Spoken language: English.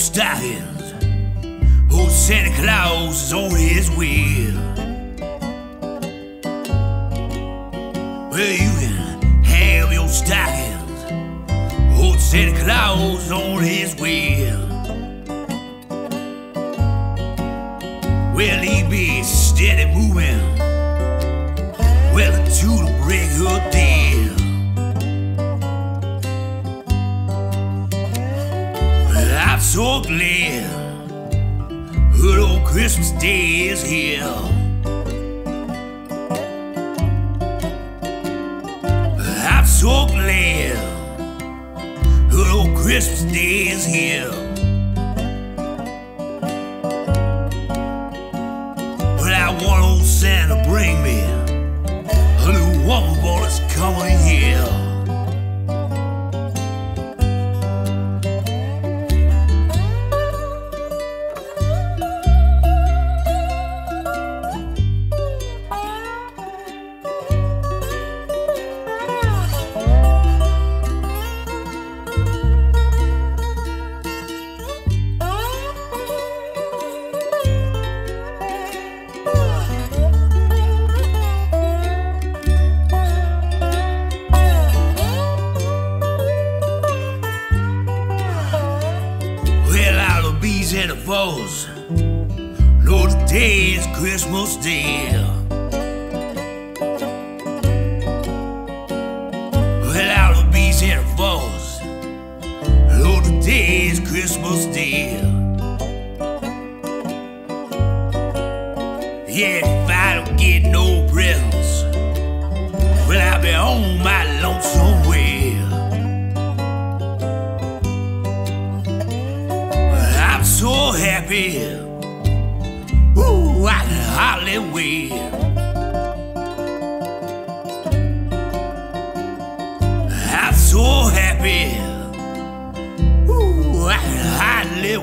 stockings. Old Santa Claus is on his way. Well, you can have your stockings. Old Santa Claus is on his way. Well, he be steady moving. Well, to the break of day. So glad good old Christmas Day is here. I'm so glad good old Christmas Day is here. But I want old Santa bring me all the falls know the day is Christmas Day. Well, bees and the falls know the day is Christmas Day. Yeah, if I don't get no presents, well, I'll be on my happy. Ooh, I can hardly wait. I'm so happy. Ooh, I can hardly